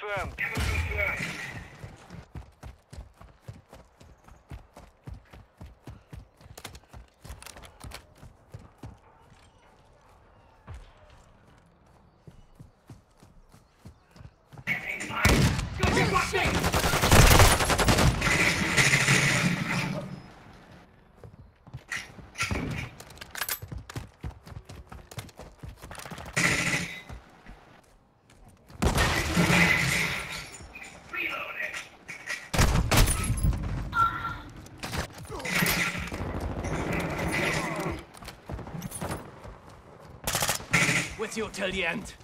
confirmed. Good shit! with you till the end.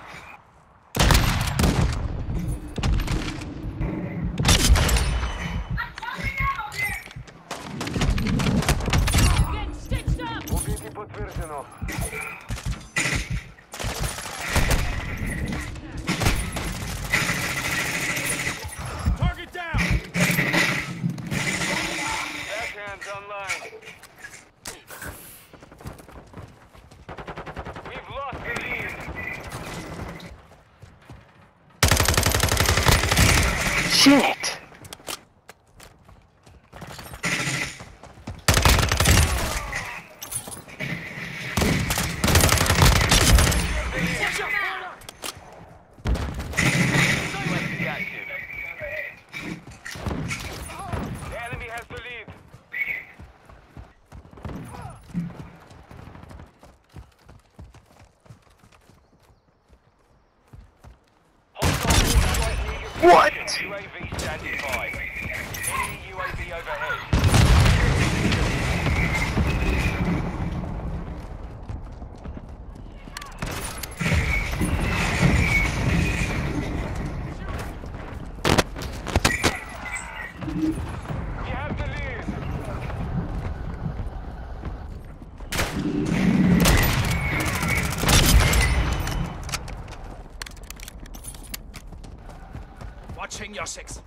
What? Watching your six.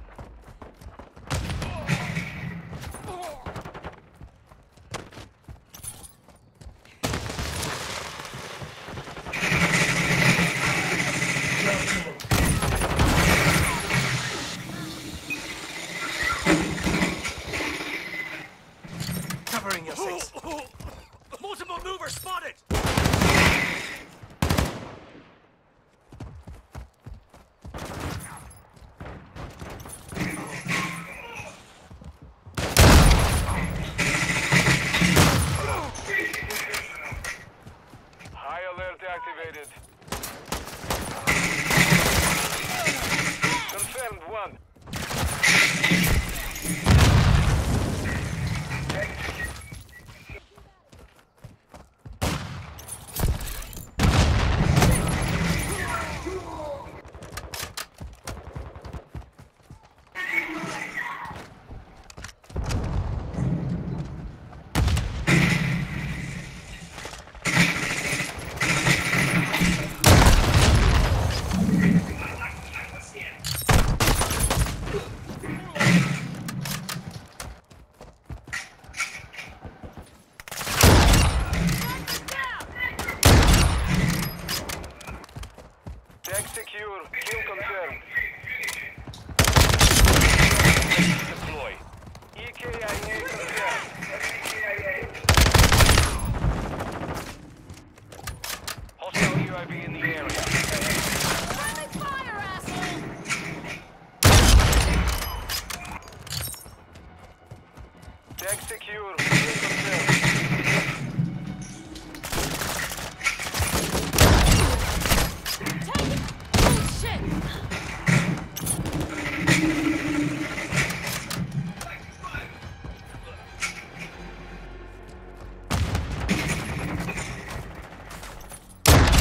Covering your six. Multiple movers spotted!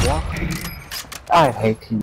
I hate him.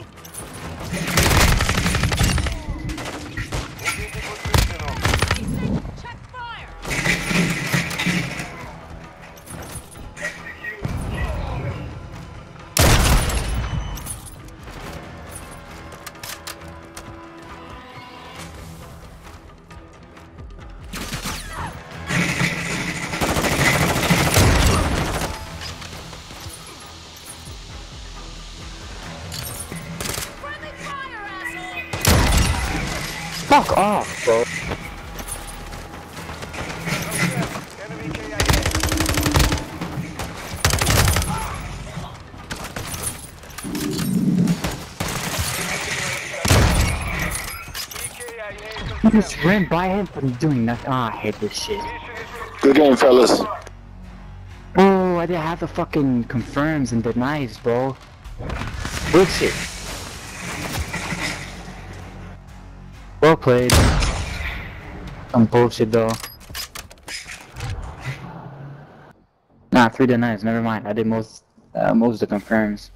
me, Fuck off, bro. Enemy KIA. EKIA You just ran by him from doing nothing. Ah, I hate this shit. Good game, fellas. Oh, I didn't have the fucking confirms and denies, bro. Bullshit. Well played. Some bullshit though. Nah, three denies. Never mind. I did most, uh, most of the confirms.